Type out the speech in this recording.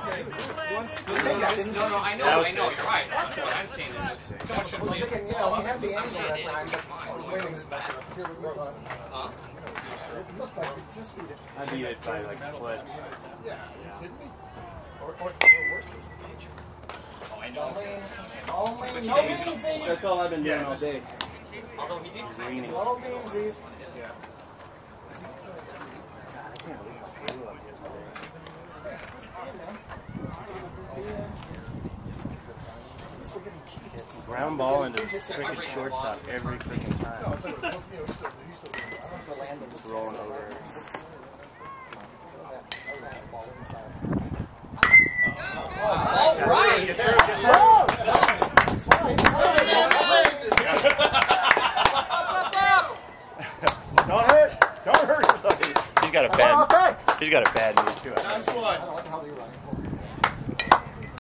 No, no, I know, I know, you're right. That's what I'm saying is, so much I was thinking, you know, he had the angle that time, but I was waiting. Here we go. It looked like it just beat it. I beat it by like a foot. Or, or, or worse, it's the pitcher. Oh, I know. Only, only no beansies. That's all I've been doing all day. Although he did Leaning. Little beansies. God, I can't believe how good it was yesterday. Ground ball into this freaking shortstop every freaking time. It's rolling over. That ball inside. All right! Don't hurt! Don't hurt. He's got a That's all I'll bad. say. He's got a bad knee too. Nice one.